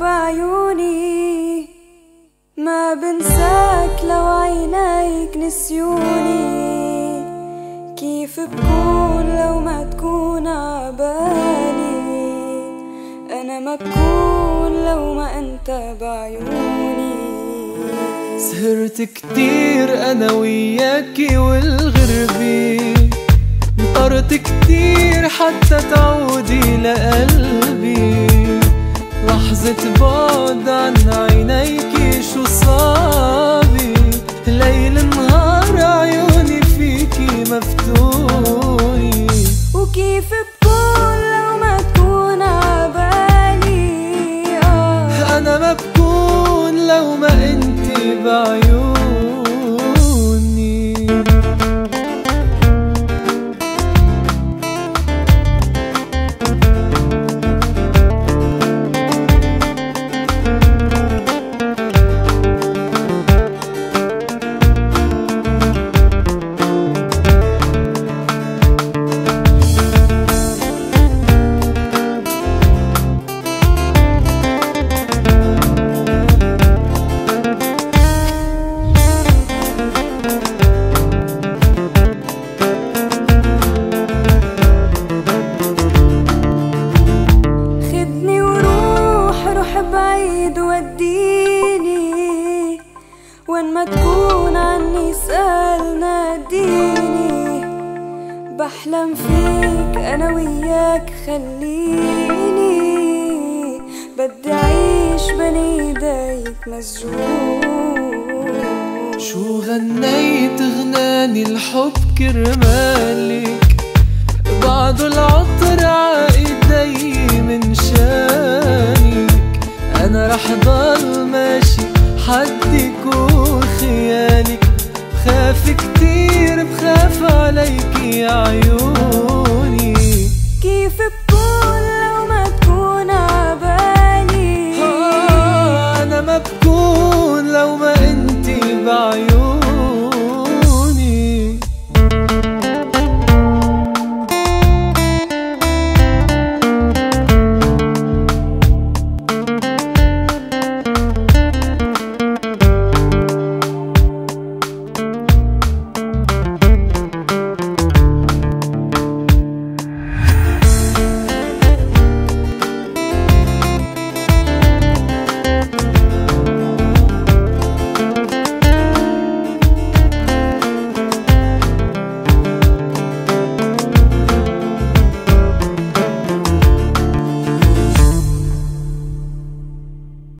بعيوني. ما بنساك لو عينيك نسيوني. كيف بكون لو ما تكون عبالي؟ أنا ما بكون لو ما أنت بعيوني. سهرت كتير أنا وياكي والغربي نطرت كتير حتى تعودي لقلبي. لحظة بعد عن عينيكي شو صابي؟ ليل نهار عيوني فيكي مفتوني وكيف بكون لو ما تكون عبالي؟ آه. أنا ما بكون لو ما انتي بعيوني. وين ما تكون عني سأل ناديني. بحلم فيك أنا وياك خليني. بدي أعيش بين إيديك مسجون شو غنيت غناني الحب كرمالك؟ بعده العطر عايدي عليك يا عيون